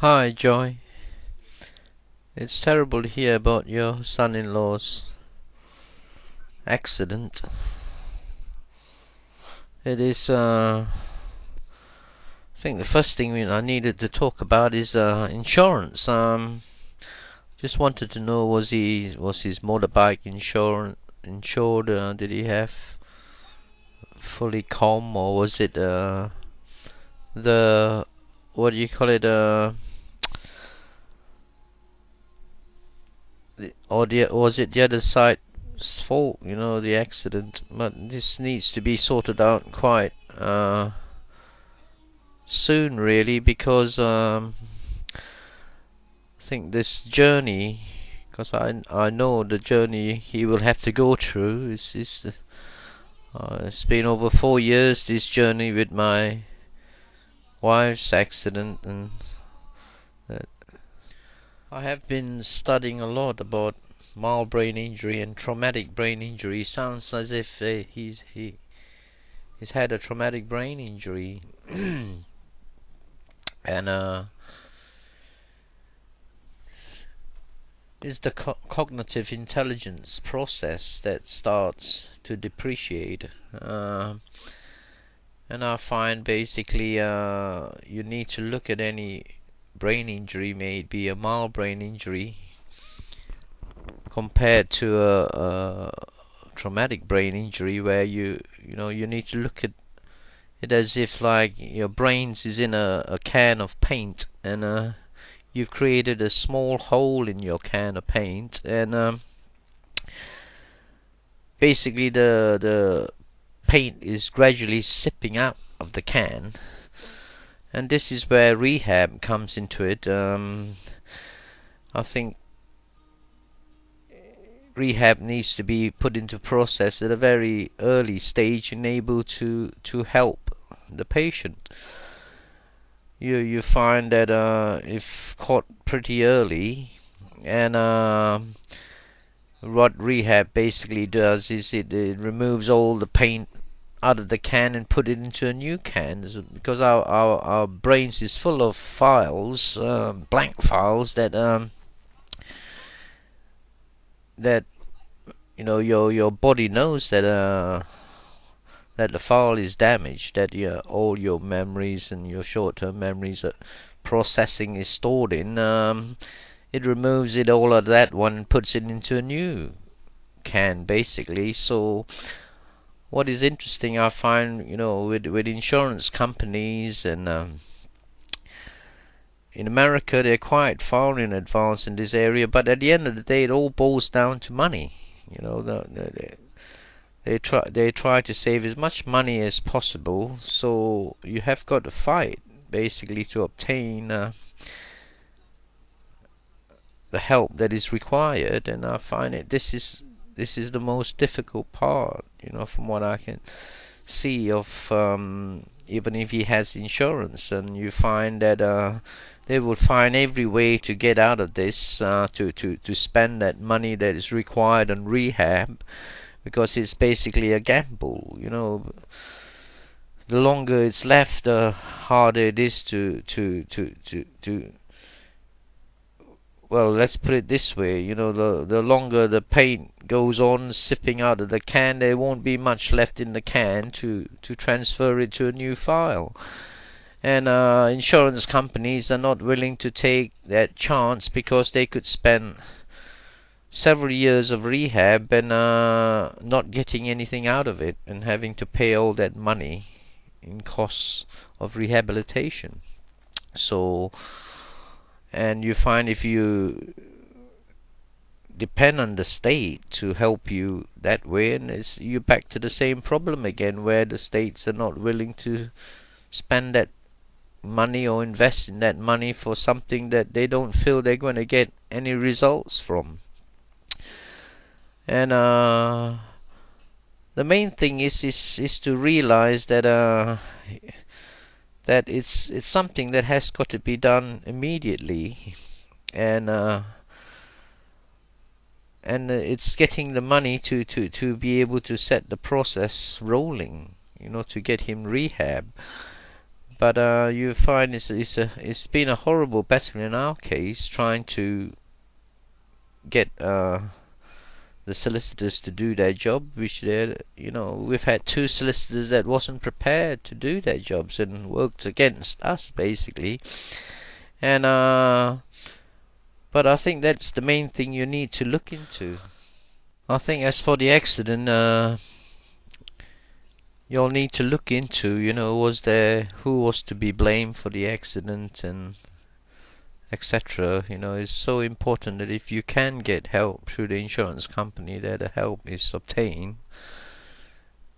Hi, Joy. It's terrible to hear about your son-in-law's accident. It is, uh, I think the first thing I needed to talk about is uh, insurance. Um, just wanted to know was he was his motorbike insurance insured? Uh, did he have fully com or was it uh, the what do you call it? Uh, or the, was it the other side's fault? You know, the accident. But this needs to be sorted out quite uh, soon, really, because um, I think this journey, because I I know the journey he will have to go through is is. Uh, it's been over four years this journey with my wife's accident and I have been studying a lot about mild brain injury and traumatic brain injury. It Sounds as if uh, he's he he's had a traumatic brain injury, and uh, is the co cognitive intelligence process that starts to depreciate. Uh, and I find basically uh, you need to look at any brain injury, may be a mild brain injury, compared to a, a traumatic brain injury, where you you know you need to look at it as if like your brains is in a, a can of paint and uh, you've created a small hole in your can of paint and um, basically the the paint is gradually sipping out of the can and this is where rehab comes into it um, I think rehab needs to be put into process at a very early stage and able to to help the patient. You you find that uh, if caught pretty early and uh, what rehab basically does is it, it removes all the paint out of the can and put it into a new can because our our, our brains is full of files um, blank files that um, that you know your your body knows that uh, that the file is damaged that your all your memories and your short-term memories are processing is stored in um, it removes it all of that one and puts it into a new can basically. So what is interesting I find you know with with insurance companies and um, in America they're quite far in advance in this area but at the end of the day it all boils down to money you know they, they try they try to save as much money as possible so you have got to fight basically to obtain uh, the help that is required and I find it this is this is the most difficult part you know from what I can see of um, even if he has insurance and you find that uh, they will find every way to get out of this uh, to, to, to spend that money that is required on rehab because it's basically a gamble you know. The longer it's left the harder it is to to to to, to well, let's put it this way, you know, the the longer the paint goes on sipping out of the can, there won't be much left in the can to to transfer it to a new file. And uh, insurance companies are not willing to take that chance because they could spend several years of rehab and uh, not getting anything out of it and having to pay all that money in costs of rehabilitation. So and you find if you depend on the state to help you that way and it's you're back to the same problem again where the states are not willing to spend that money or invest in that money for something that they don't feel they're going to get any results from. And uh, the main thing is is is to realize that uh, that it's it's something that has got to be done immediately. And uh, and uh, it's getting the money to, to, to be able to set the process rolling you know to get him rehab. But uh, you find it's it's a it's been a horrible battle in our case trying to get uh, the solicitors to do their job. Which they you know we've had two solicitors that wasn't prepared to do their jobs and worked against us basically. And uh, but I think that's the main thing you need to look into. I think as for the accident uh, you'll need to look into you know was there who was to be blamed for the accident and etc. You know, it's so important that if you can get help through the insurance company, that the help is obtained,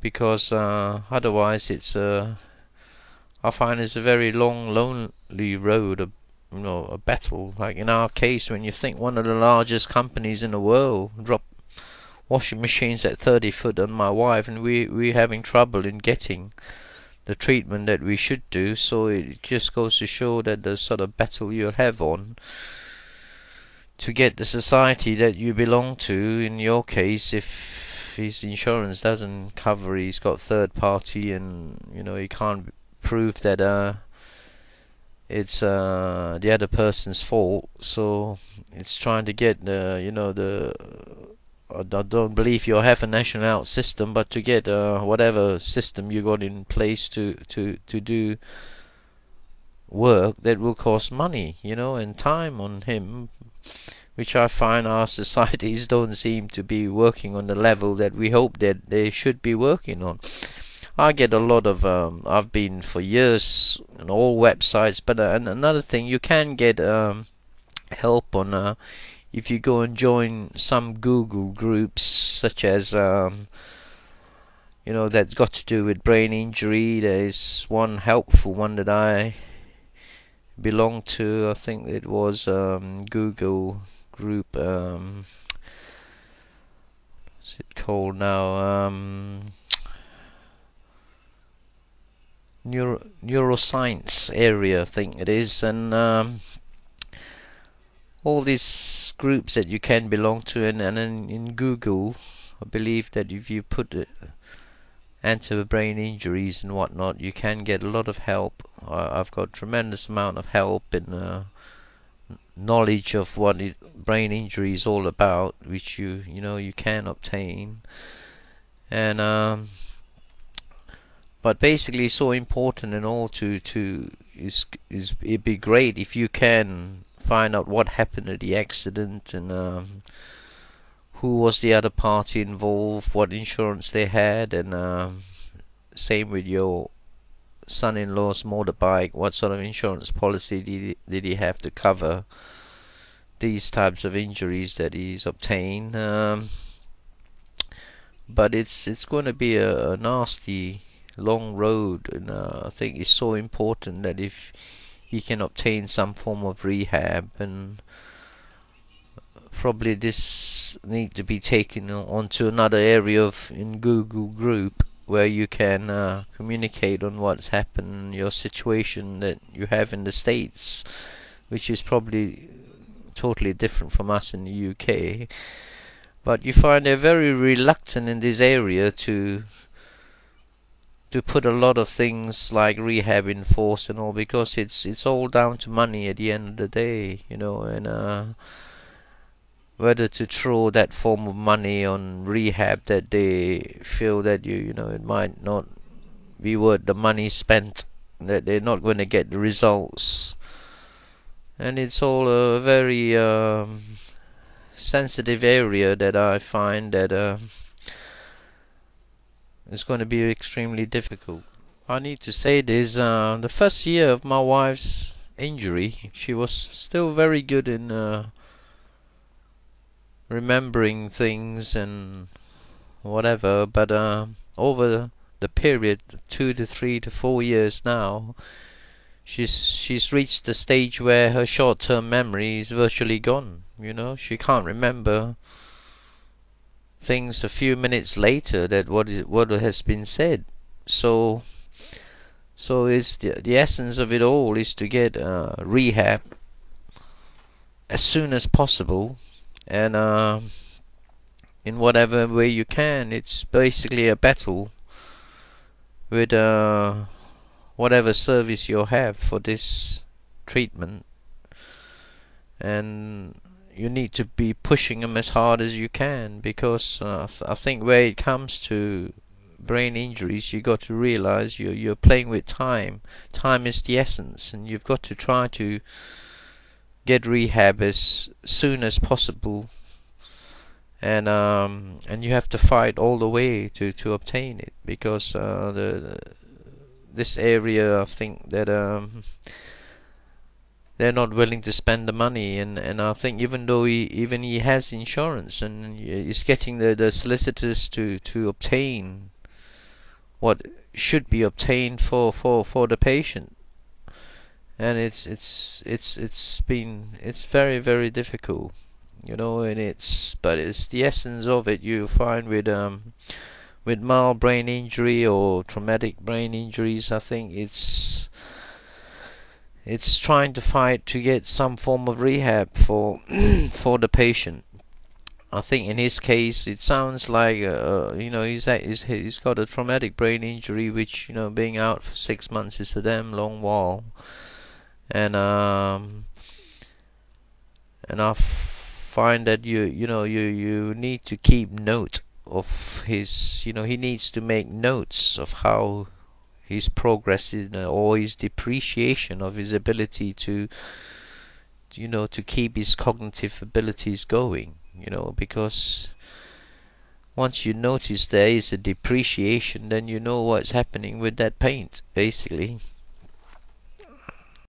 because uh, otherwise it's a, I find it's a very long, lonely road. A, you know, a battle. Like in our case, when you think one of the largest companies in the world dropped washing machines at 30 foot on my wife, and we we're having trouble in getting the treatment that we should do. So it just goes to show that the sort of battle you'll have on to get the society that you belong to. In your case, if his insurance doesn't cover, he's got third party, and you know he can't prove that uh, it's uh, the other person's fault. So it's trying to get the you know the I don't believe you have a national health system, but to get uh, whatever system you got in place to to to do work that will cost money, you know, and time on him, which I find our societies don't seem to be working on the level that we hope that they should be working on. I get a lot of um, I've been for years on all websites, but uh, another thing you can get um, help on uh, if you go and join some Google groups such as um, you know that's got to do with brain injury there's one helpful one that I belong to I think it was um, Google group um, what's it called now um, neuro neuroscience area I think it is and um, all these groups that you can belong to and, and in, in Google I believe that if you put it enter brain injuries and whatnot you can get a lot of help. Uh, I've got tremendous amount of help and uh, knowledge of what brain injury is all about which you you know you can obtain. And um, but basically so important and all to to is is it'd be great if you can find out what happened at the accident and um, who was the other party involved, what insurance they had, and um, same with your son-in-law's motorbike. What sort of insurance policy did he, did he have to cover these types of injuries that he's obtained? Um, but it's it's going to be a, a nasty long road, and uh, I think it's so important that if he can obtain some form of rehab and probably this need to be taken onto another area of in Google group where you can uh, communicate on what's happened your situation that you have in the states which is probably totally different from us in the UK but you find they're very reluctant in this area to to put a lot of things like rehab in force and all because it's it's all down to money at the end of the day, you know, and uh, whether to throw that form of money on rehab that they feel that you you know it might not be worth the money spent that they're not going to get the results. And it's all a very um, sensitive area that I find that uh, it's going to be extremely difficult. I need to say this, uh, the first year of my wife's injury, she was still very good in uh, remembering things and whatever, but uh, over the period of two to three to four years now, she's she's reached the stage where her short-term memory is virtually gone. You know, she can't remember things a few minutes later that what is what has been said. So so it's the the essence of it all is to get uh, rehab as soon as possible and uh, in whatever way you can. It's basically a battle with uh, whatever service you have for this treatment and you need to be pushing them as hard as you can because uh, I think where it comes to brain injuries you got to realize you're, you're playing with time. Time is the essence and you've got to try to get rehab as soon as possible. And um, and you have to fight all the way to, to obtain it because uh, the this area I think that um, they're not willing to spend the money and, and I think even though he even he has insurance and he's getting the, the solicitors to, to obtain what should be obtained for, for, for the patient. And it's it's it's it's been it's very very difficult you know and it's but it's the essence of it. You find with um with mild brain injury or traumatic brain injuries I think it's it's trying to fight to get some form of rehab for for the patient. I think in his case it sounds like uh, uh you know he's, he's he's got a traumatic brain injury which you know being out for six months is a damn long while and um and I find that you you know you you need to keep note of his you know he needs to make notes of how his progress in, uh, or his depreciation of his ability to you know to keep his cognitive abilities going you know because once you notice there is a depreciation then you know what's happening with that paint basically